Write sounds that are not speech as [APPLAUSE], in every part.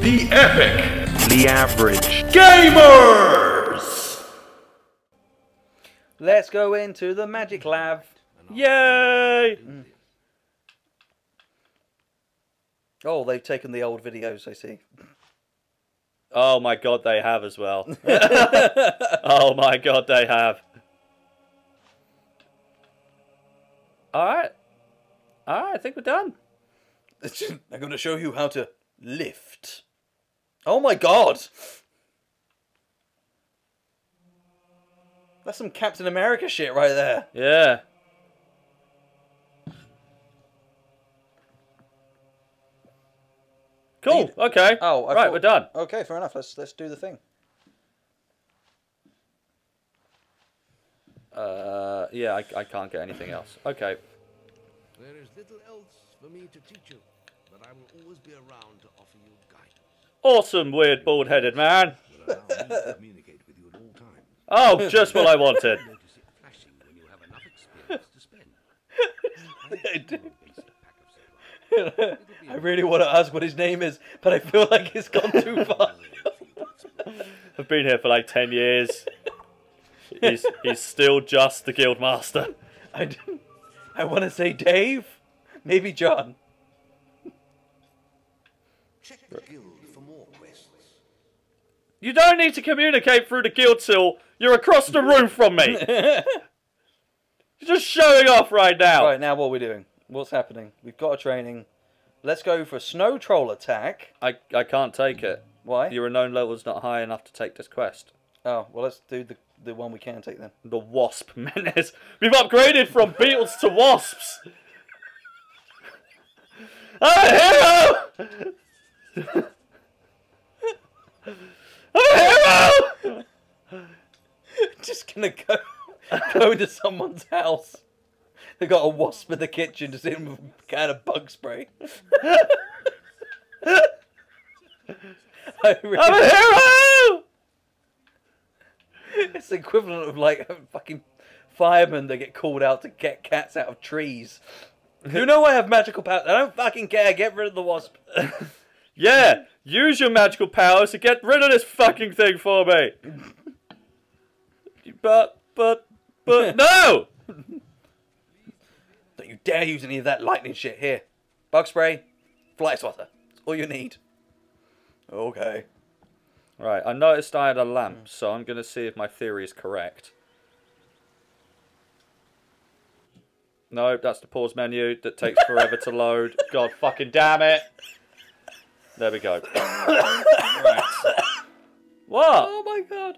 the epic, the average gamers. Let's go into the magic lab. Yay! Mm. Oh, they've taken the old videos, I see. Oh my god, they have as well. [LAUGHS] oh my god, they have. Alright. Alright, I think we're done. [LAUGHS] I'm going to show you how to lift. Oh my god! That's some Captain America shit right there. Yeah. Cool. Need- Okay. Oh, I right, thought- we're done. Okay, fair enough. Let's let's do the thing. Uh, yeah, I, I can't get anything else. Okay. There is little else for me to teach you, but I will always be around to offer you guidance. Awesome, weird, bald-headed man. But allow me to communicate with you at all times. Oh, just what I wanted. Notice it flashing when you have enough experience to spend. I do. Basic pack of supplies. It'll be I really want to ask what his name is, but I feel like it's gone too far. [LAUGHS] I've been here for like 10 years. He's, he's still just the guild master. I, I want to say Dave, maybe John. Check the guild for more quests. You don't need to communicate through the guild seal. You're across the room from me. [LAUGHS] You're just showing off right now. Right now, what are we doing? What's happening? We've got a training. Let's go for a snow troll attack. I, I can't take it. Why? Your renown level's not high enough to take this quest. Oh, well, let's do the the one we can take then. The Wasp [LAUGHS] Menace. We've upgraded from beetles to wasps. I'm a hero! I'm a hero! Just gonna go go to someone's house. They got a wasp in the kitchen, just in with a can of bug spray. I really- I'm a hero! It's the equivalent of like a fucking firemen that get called out to get cats out of trees. You know I have magical powers. I don't fucking care. Get rid of the wasp. [LAUGHS] Yeah, use your magical powers to get rid of this fucking thing for me. [LAUGHS] But, but, but, [LAUGHS] no! Don't you dare use any of that lightning shit here. Bug spray, fly swatter. That's all you need. Okay. Right, I noticed I had a lamp, hmm. so I'm going to see if my theory is correct. No, that's the pause menu that takes forever to load. [LAUGHS] God fucking damn it! There we go. [COUGHS] right. What? Oh my god.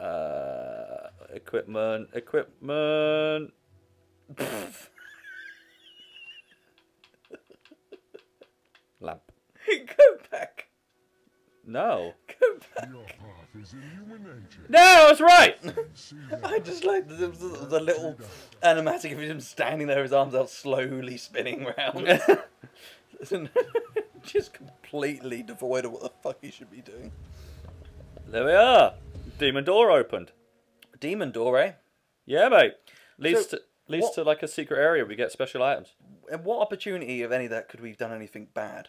Uh, equipment, equipment. [LAUGHS] Lamp. [LAUGHS] Go back. No. Go back. Your path is illuminated. No, I was right! [LAUGHS] I just like the, the, the little animatic of him standing there, his arms out, slowly spinning round. [LAUGHS] just completely devoid of what the fuck he should be doing. there we are. Demon door opened. Demon door, eh? Yeah, mate. Leads So, to leads what- to like a secret area. We get special items. And what opportunity, of any that, could we have done anything bad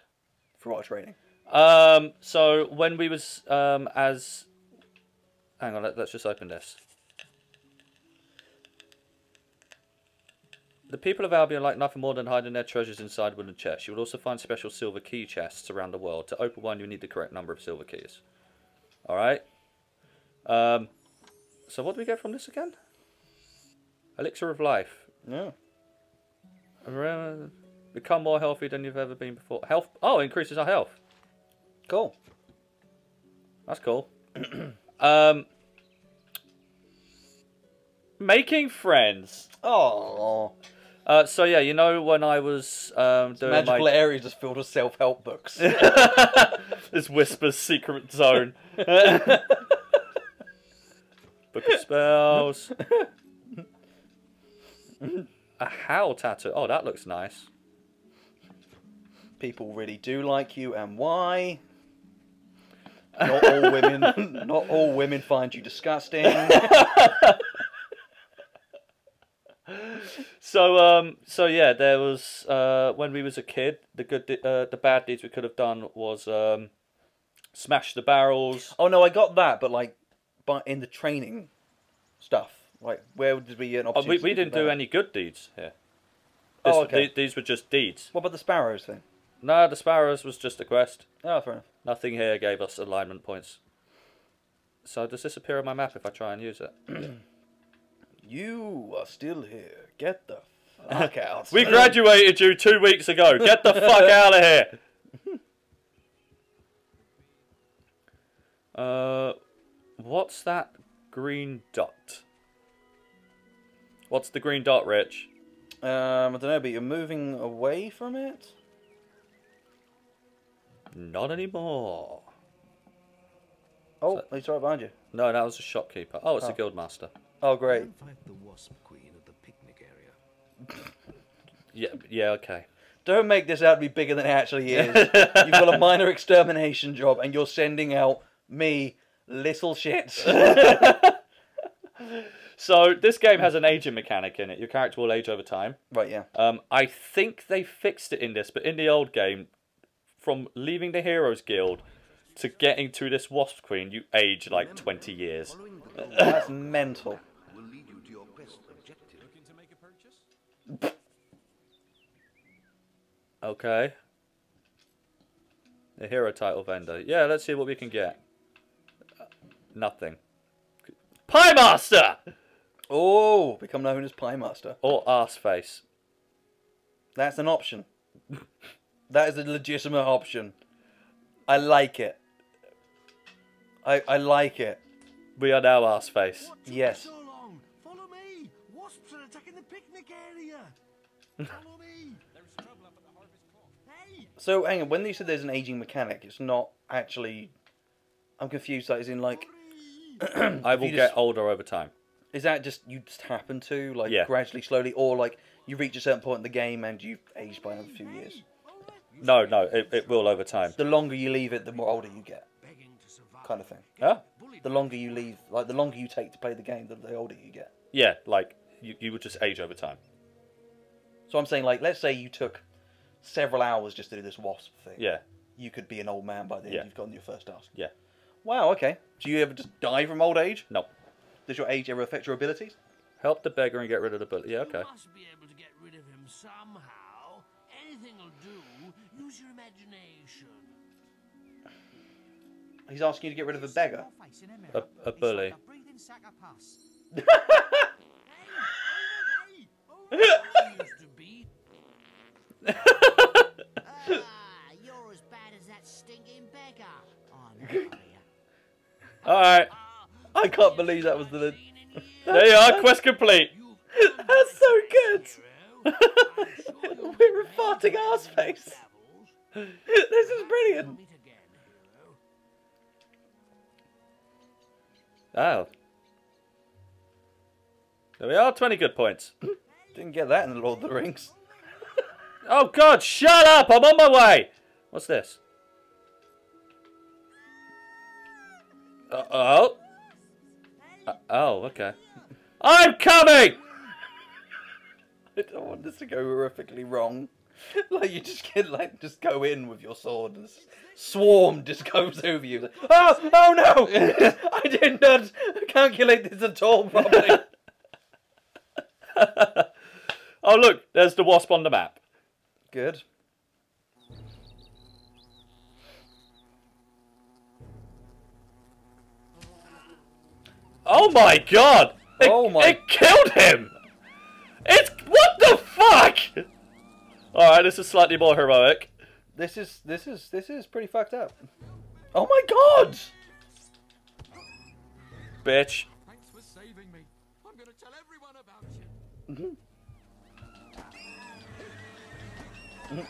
for our training? Um. So when we was um as, hang on. Let, let's just open this. The people of Albion like nothing more than hiding their treasures inside wooden chests. You will also find special silver key chests around the world. To open one, you need the correct number of silver keys. All right. Um. So what do we get from this again? Elixir of life. Yeah. Become more healthy than you've ever been before. Health. Oh, increases our health. Cool. That's cool. [CLEARS THROAT] um, making friends. Oh. Uh, so yeah, you know when I was um, doing Magical my area just filled with self-help books. [LAUGHS] this whispers secret zone. [LAUGHS] Book of spells. A howl tattoo. Oh, that looks nice. People really do like you, and why? Not all women. [LAUGHS] not all women find you disgusting. So um, so yeah, there was uh, when we was a kid, the good, uh, the bad deeds we could have done was um, smash the barrels. Oh no, I got that, but like, but in the training stuff, like where did we get an Oh, we, we didn't do any good deeds here. Oh, okay. the- these were just deeds. What about the sparrows thing? No, the sparrows was just a quest. Oh, fair enough. Nothing here gave us alignment points. So does this appear on my map if I try and use it? [CLEARS THROAT] You are still here. Get the fuck [LAUGHS] out. We graduated you two weeks ago. Get the fuck [LAUGHS] out of here. Uh, what's that green dot? What's the green dot, Rich? Um, I don't know, but you're moving away from it. Not anymore. Oh, he's right behind you. No, that was a shopkeeper. Oh, it's a Oh. guild master. Oh, great. Find the Wasp Queen at the picnic area. [LAUGHS] Yeah, yeah, okay. Don't make this out to be bigger than it actually is. [LAUGHS] You've got a minor extermination job, and you're sending out me, little shits. [LAUGHS] So this game has an aging mechanic in it. Your character will age over time. right, yeah. Um, I think they fixed it in this, but in the old game, from leaving the Heroes Guild to getting to this Wasp Queen, you age like 20 years. Following the goal That's mental. will lead you to your best objective. Okay. The hero title vendor. Yeah, let's see what we can get. Uh, nothing. Pie Master! Oh, become known as Pie Master. Or Arseface. That's an option. [LAUGHS] that is a legitimate option. I like it. I I like it. We are now Arseface. Yes. So long. Follow me. Wasps are attacking the picnic area. [LAUGHS] Follow me. So hang on, when you said there's an aging mechanic, it's not actually. I'm confused. That is in like, [CLEARS THROAT] I will you get just- older over time. is that just you just happen to like Yeah. gradually, slowly, or like you reach a certain point in the game and you've aged by another few years? No, no, it, it will over time. The longer you leave it, the more older you get, Begging to survive. kind of thing. Huh? The longer you leave, like the longer you take to play the game, the, the older you get. Yeah, like, you, you would just age over time. So I'm saying, like, let's say you took several hours just to do this wasp thing. Yeah, You could be an old man by the end Yeah. you've gotten your first task. yeah. Wow. Okay. Do you ever just die from old age? No. Does your age ever affect your abilities? Help the beggar and get rid of the bullet. Yeah, okay. You must be able to get rid of him somehow. Anything will do. Use your imagination. He's asking you to get rid of a beggar. A, a bully. [LAUGHS] Alright, I can't believe that was the. there you are, [LAUGHS] quest complete. That's so good. [LAUGHS] We're a farting ass face. [LAUGHS] this is brilliant. Meet. Oh. There we are, 20 good points. [CLEARS THROAT] Didn't get that in the Lord of the Rings. Oh god, shut up! I'm on my way! What's this? Uh, oh? Uh, oh, okay. I'm coming! [LAUGHS] I don't want this to go horrifically wrong. [LAUGHS] Like you just get like just go in with your sword and swarm just goes over you. Like, oh, oh no! [LAUGHS] I did not calculate this at all properly. Oh look, there's the wasp on the map. Good. Oh my god! It, Oh my- It killed him! It's... What the fuck? Alright, this is slightly more heroic. This is this is this is pretty fucked up. Oh my god! Bitch. Thanks for saving me. I'm going to tell everyone about you. Mm-hmm. Mm-hmm.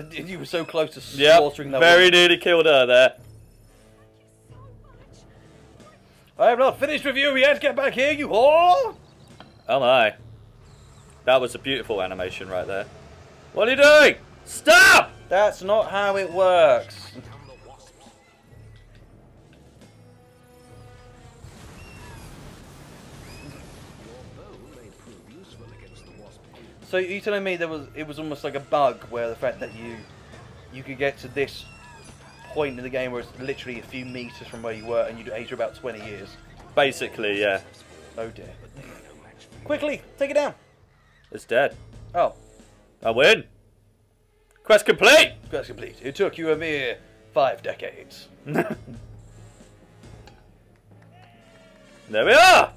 Mm-hmm. And You were so close to Yep, slaughtering that very woman. nearly killed her there. I have not finished with you yet. Get back here, you whore! Oh my. That was a beautiful animation right there. What are you doing? Stop! That's not how it works. So you're telling me there was it was almost like a bug where the fact that you you could get to this point in the game where it's literally a few meters from where you were and you'd age about 20 years. Basically, yeah. Oh dear. Quickly, take it down. It's dead. Oh, I win. Quest complete. quest complete. It took you a mere five decades. [LAUGHS] There we are.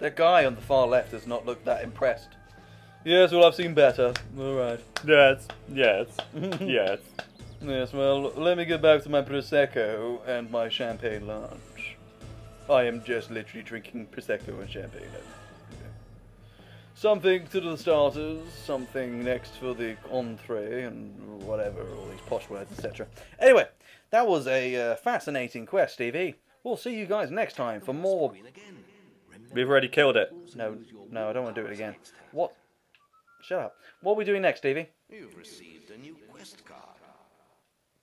That guy on the far left does not look that impressed. Yes, well, I've seen better. All right. Yes. Yes. [LAUGHS] yes. Yes, well, let me get back to my prosecco and my champagne lunch. I am just literally drinking prosecco and champagne. Something to the starters, something next for the entree, and whatever, all these posh words, etc. Anyway, that was a uh, fascinating quest, Stevie. We'll see you guys next time for more. We've already killed it. No, no, I don't want to do it again. What? Shut up. What are we doing next, Stevie? You've received a new quest card.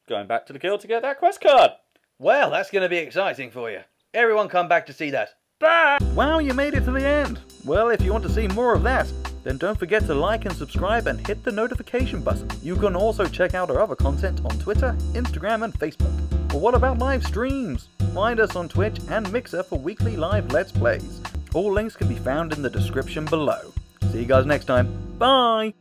Going back to the guild to get that quest card. Well, that's going to be exciting for you. Everyone come back to see that. Bye! Wow, you made it to the end. Well, if you want to see more of that, then don't forget to like and subscribe and hit the notification button. You can also check out our other content on Twitter, Instagram, and Facebook. But what about live streams? Find us on Twitch and Mixer for weekly live Let's Plays. All links can be found in the description below. See you guys next time. Bye!